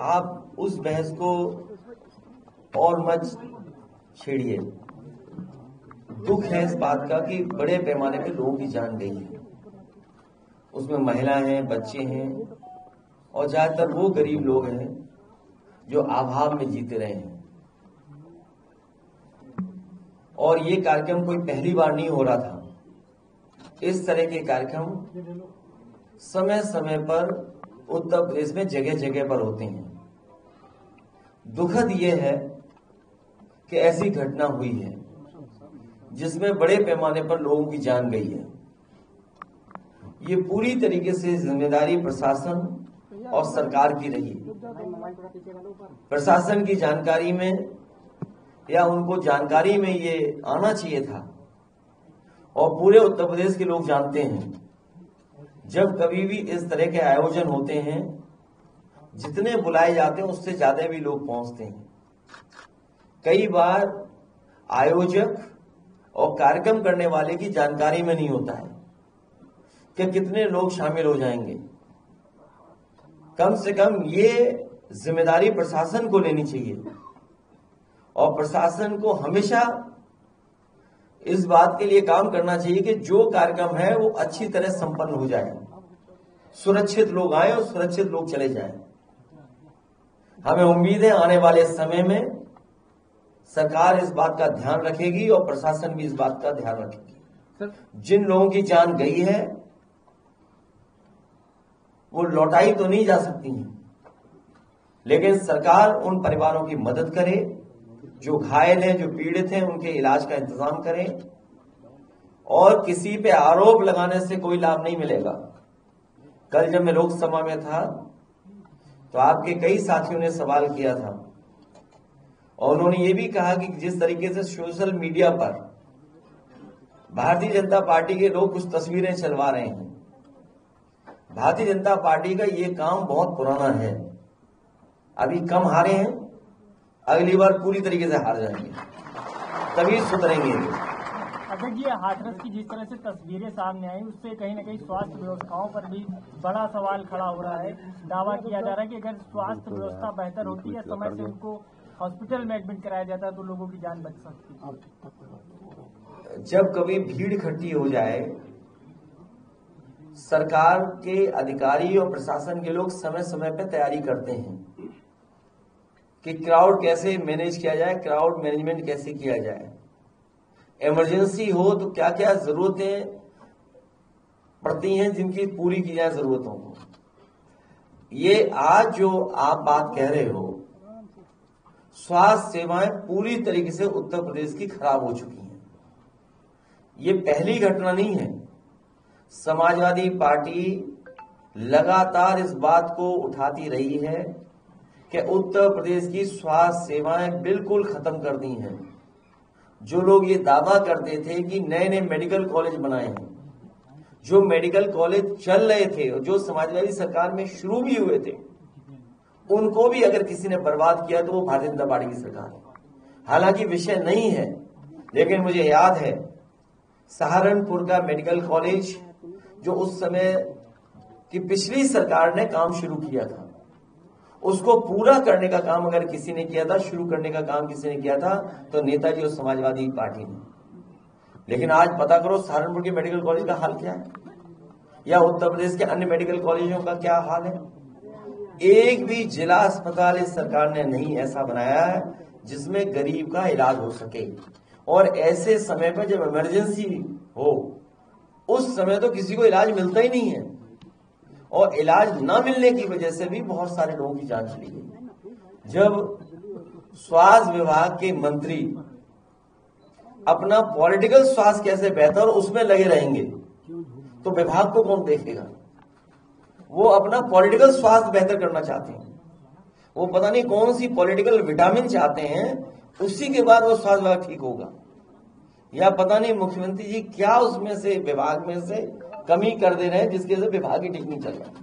आप उस बहस को और मत छेड़िए। दुख है इस बात का कि बड़े पैमाने पे लोगों की जान गई है। उसमें महिलाएँ हैं, बच्चे हैं, और ज़्यादातर वो गरीब लोग हैं जो अभाव में जीते रहे हैं। और ये कार्यक्रम कोई पहली बार नहीं हो रहा था। इस तरह के कार्यक्रम समय समय पर उत्तर प्रदेश में जगह जगह पर होते हैं। दुखद यह है कि ऐसी घटना हुई है, जिसमें बड़े पैमाने पर लोगों की जान गई है। ये पूरी तरीके से ज़िम्मेदारी प्रशासन और सरकार की रही प्रशासन की जानकारी में या उनको जानकारी में ये आना चाहिए था, और पूरे उत्तर प्रदेश के लोग जानते हैं। जब कभी भी इस तरह के आयोजन होते हैं, जितने बुलाए जाते हैं, उससे ज़्यादा भी लोग पहुँचते हैं। कई बार आयोजक और कार्यक्रम करने वाले की जानकारी में नहीं होता है कि कितने लोग शामिल हो जाएँगे। कम से कम ये ज़िम्मेदारी प्रशासन को लेनी चाहिए और प्रशासन को हमेशा इस बात के लिए काम करना चाहिए कि जो कार्यक्रम है वो अच्छी तरह संपन्न हो जाए। सुरक्षित लोग आए और सुरक्षित लोग चले जाएँ। हमें उम्मीद है आने वाले समय में सरकार इस बात का ध्यान रखेगी और प्रशासन भी इस बात का ध्यान रखेगी। जिन लोगों की जान गई है वो लौटाई तो नहीं जा सकती है। लेकिन सरकार उन परिवारों की मदद करे जो घायल हैं, जो पीड़ित हैं, उनके इलाज का इंतज़ाम करें। और किसी पे आरोप लगाने से कोई लाभ नहीं मिलेगा। कल जब मैं लोकसभा में था तो आपके कई साथियों ने सवाल किया था। और उन्होंने ये भी कहा कि जिस तरीके से सोशल मीडिया पर भारतीय जनता पार्टी के लोग कुछ तस्वीरें चलवा रहे हैं। भारतीय जनता पार्टी का ये काम बहुत पुराना है। अभी कम हारे हैं। अगली बार पूरी तरीके से हार जाएँगे। तभी सुधरेंगे अध्यक्ष जी हाथरस की जिस तरह से तस्वीरें सामने आई उससे कहीं ना कहीं स्वास्थ्य व्यवस्थाओं पर भी बड़ा सवाल खड़ा हो रहा है। दावा किया जा रहा है कि अगर स्वास्थ्य व्यवस्था बेहतर होती है समय से उनको हॉस्पिटल में एडमिट कराया जाता है तो लोगों की जान बच सकती है। जब कभी भीड़ इकट्ठी हो जाए सरकार के अधिकारी और प्रशासन के लोग समय समय पर तैयारी करते हैं। कि क्राउड कैसे मैनेज किया जाए क्राउड मैनेजमेंट कैसे किया जाए। इमरजेंसी हो तो क्या क्या जरूरतें पड़ती हैं जिनकी पूरी की जाए जरूरतों को। ये आज जो आप बात कह रहे हो, स्वास्थ्य सेवाएँ पूरी तरीके से उत्तर प्रदेश की खराब हो चुकी हैं। ये पहली घटना नहीं है। समाजवादी पार्टी लगातार इस बात को उठाती रही है कि उत्तर प्रदेश की स्वास्थ्य सेवाएँ बिल्कुल खत्म कर दी हैं। जो लोग ये दावा करते थे कि नए नए मेडिकल कॉलेज बनाए हैं, जो मेडिकल कॉलेज चल रहे थे और जो समाजवादी सरकार में शुरू भी हुए थे, उनको भी अगर किसी ने बर्बाद किया तो वो भारतीय जनता पार्टी की सरकार है। हालाँकि विषय नहीं है, लेकिन मुझे याद है, सहारनपुर का मेडिकल कॉलेज, जो उस समय की पिछली सरकार ने काम शुरू किया था उसको पूरा करने का काम अगर किसी ने किया था, शुरू करने का काम किसी ने किया था तो नेताजी और समाजवादी पार्टी ने लेकिन आज पता करो, सहारनपुर के मेडिकल कॉलेज का हाल क्या है? या उत्तर प्रदेश के अन्य मेडिकल कॉलेजों का क्या हाल है? एक भी जिला अस्पताल इस सरकार ने नहीं ऐसा बनाया है, जिसमें गरीब का इलाज हो सके। और ऐसे समय पर जब इमरजेंसी हो, उस समय तो किसी को इलाज मिलता ही नहीं है। और इलाज न मिलने की वजह से भी बहुत सारे लोगों की जान चली गई। जब स्वास्थ्य विभाग के मंत्री अपना पॉलिटिकल स्वास्थ्य कैसे बेहतर उसमें लगे रहेंगे तो विभाग को कौन देखेगा? वो अपना पॉलिटिकल स्वास्थ्य बेहतर करना चाहते हैं। वो पता नहीं कौन सी पॉलिटिकल विटामिन चाहते हैं, उसी के बाद वो स्वास्थ्य विभाग ठीक होगा। या पता नहीं मुख्यमंत्री जी क्या उसमें से, विभाग में से कमी कर दे रहे हैं, जिसके वजह विभाग ही ठीक नहीं चल रहा।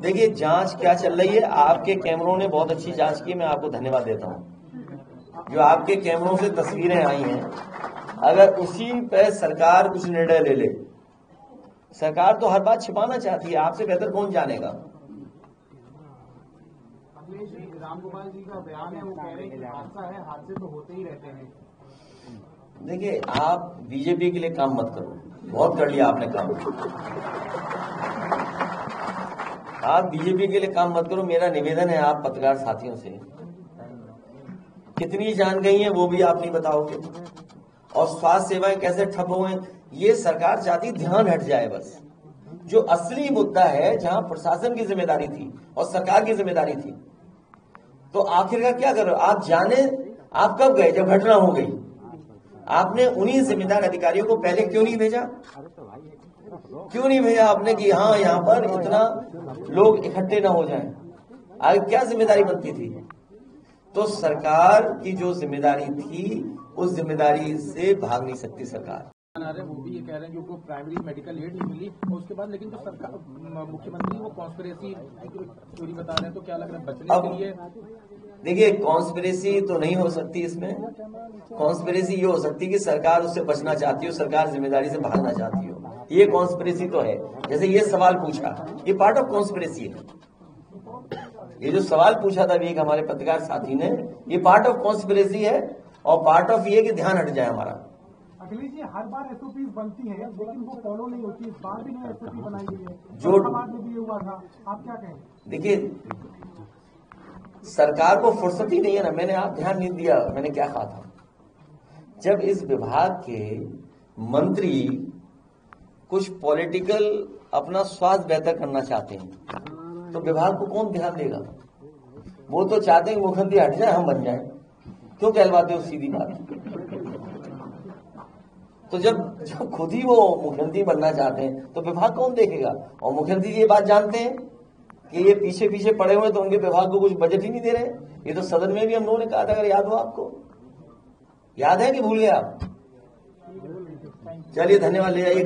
देखिए, जाँच क्या चल रही है? आपके कैमरों ने बहुत अच्छी जाँच की, मैं आपको धन्यवाद देता हूँ। जो आपके कैमरों से तस्वीरें आई हैं, अगर उसी पे सरकार कुछ निर्णय ले ले। सरकार तो हर बात छिपाना चाहती है, आपसे बेहतर कौन जानेगा? राम गोपाल जी का बयान है, वो कह रहे हैं हादसा है, हादसे तो होते ही रहते हैं। देखिए, आप बीजेपी के लिए काम मत करो। बहुत कर लिया आपने काम। आप बीजेपी के लिए काम मत करो, मेरा निवेदन है आप पत्रकार साथियों से। कितनी जान गई है, वो भी आप नहीं बताओगे। और स्वास्थ्य सेवाएँ कैसे ठप हुए ये सरकार चाहती ध्यान हट जाए बस। जो असली मुद्दा है, जहाँ प्रशासन की ज़िम्मेदारी थी और सरकार की ज़िम्मेदारी थी तो आखिरकार क्या करो आप जाने, आप कब गए? जब घटना हो गई। आपने उन्हीं जिम्मेदार अधिकारियों को पहले क्यों नहीं भेजा? क्यों नहीं भेजा आपने कि हाँ यहाँ पर इतना लोग इकट्ठे ना हो जाएँ? आगे क्या ज़िम्मेदारी बनती थी? तो सरकार की जो ज़िम्मेदारी थी, उस ज़िम्मेदारी से भाग नहीं सकती सरकार। आ रहे हैं वो भी ये कह रहे हैं कि उनको प्राइमरी मेडिकल एड नहीं मिली। और उसके बाद लेकिन जो सरकार मुख्यमंत्री वो कॉन्स्पिरेसी चोरी बता रहे हैं तो क्या लग रहा है बचने के लिए? देखिए कॉन्स्पिरेसी तो नहीं हो सकती इसमें। कॉन्स्पिरेसी ये हो सकती कि सरकार उससे बचना चाहती हो सरकार ज़िम्मेदारी से भागना चाहती हो। ये कॉन्स्पिरेसी तो है। जैसे ये सवाल पूछा ये पार्ट ऑफ़ कॉन्स्पिरेसी है। ये जो सवाल पूछा था अभी एक हमारे पत्रकार साथी ने ये पार्ट ऑफ़ कॉन्स्पिरेसी है और पार्ट ऑफ़ ये कि ध्यान हट जाए हमारा। अखिलेश जी हर बार एसओपी बनती है लेकिन वो फॉलो नहीं होती। इस बार भी नहीं एसओपी बनाई गई है। जो- में भी हुआ था। आप क्या कहें? देखिए सरकार को फुर्सत ही नहीं है ना। मैंने आप ध्यान नहीं दिया मैंने क्या कहा था? जब इस विभाग के मंत्री कुछ पॉलिटिकल अपना स्वास्थ्य बेहतर करना चाहते हैं तो विभाग को कौन ध्यान देगा? वो तो चाहते हैं मुख्यमंत्री हट जाए हम बन जाए। क्यों कहलवाते हो सीधी बात? तो जब जब खुद ही वो मुख्यमंत्री बनना चाहते हैं तो विभाग कौन देखेगा? और मुख्यमंत्री ये बात जानते हैं कि ये पीछे पीछे पड़े हुए तो उनके विभाग को कुछ बजट ही नहीं दे रहे ये तो सदन में भी हम लोगों ने कहा था, अगर याद हो आपको। याद है कि भूल गए आप? चलिए, धन्यवाद, ले जाइए